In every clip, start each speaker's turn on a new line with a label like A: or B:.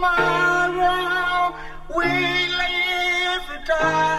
A: tomorrow? Will I ever die?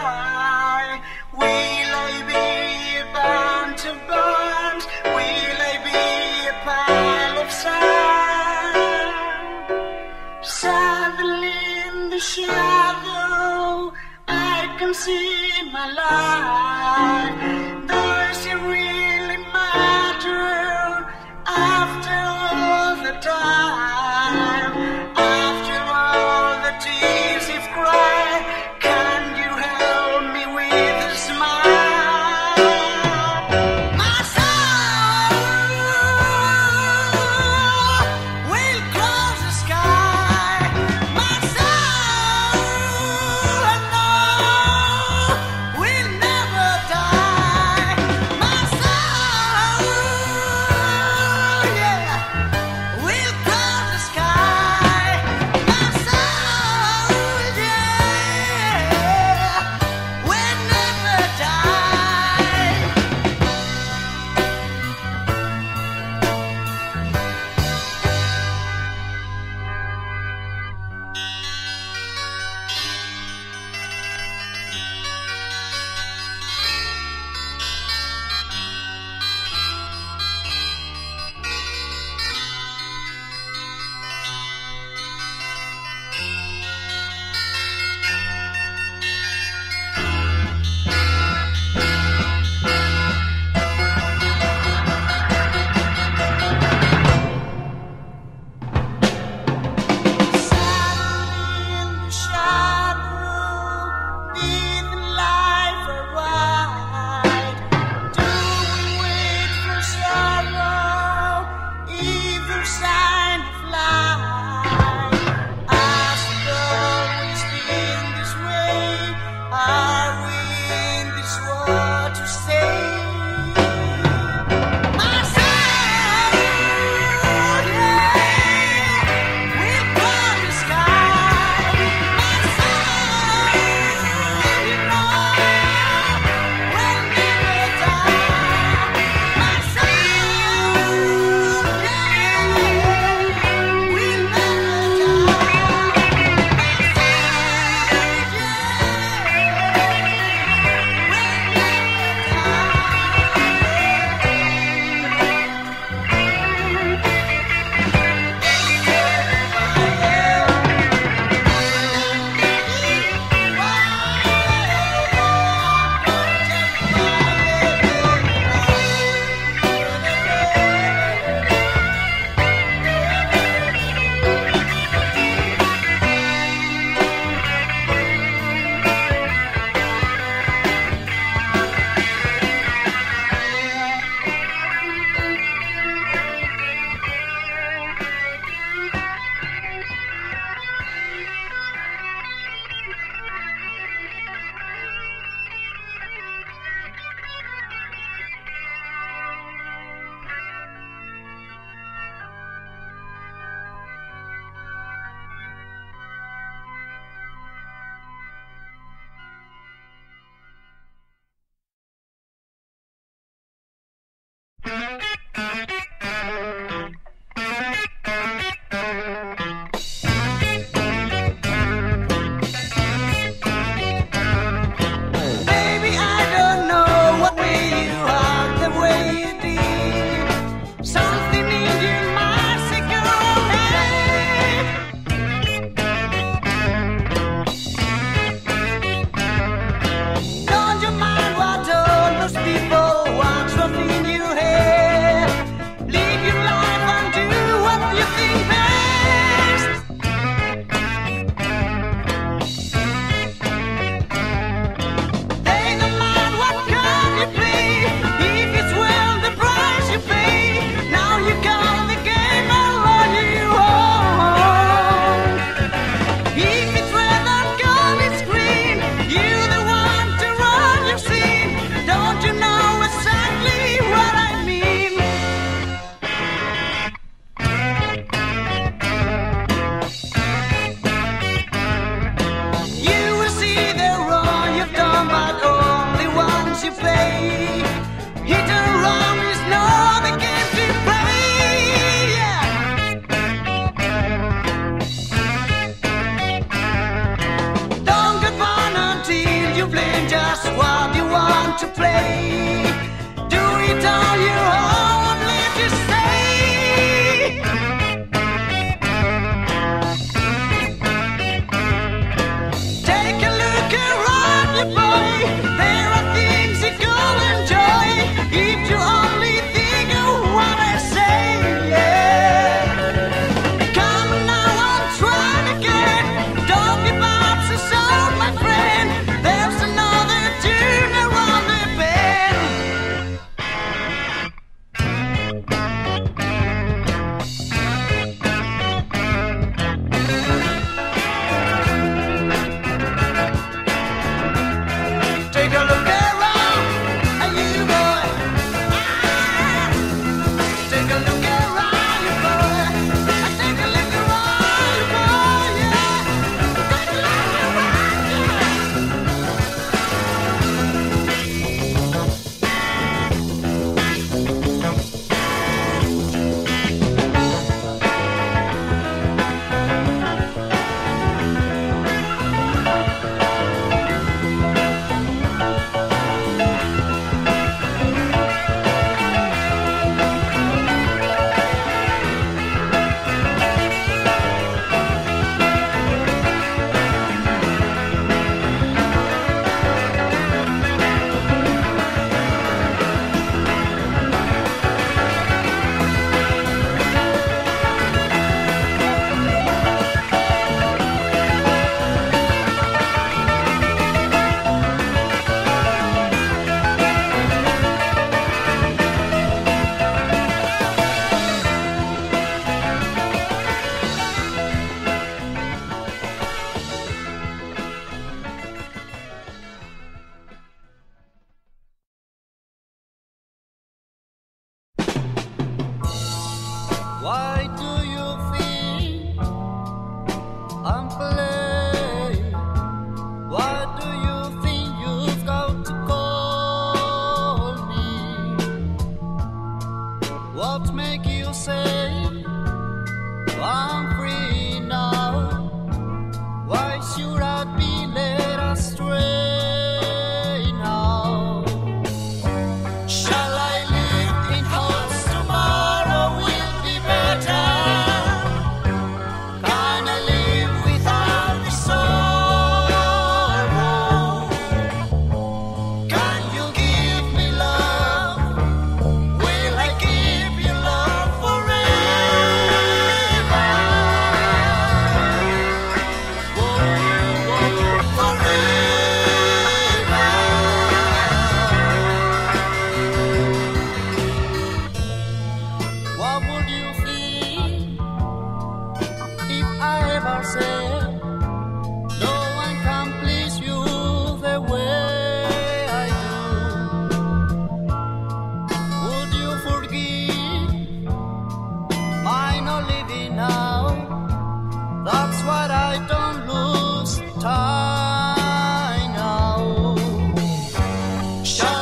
A: Shine.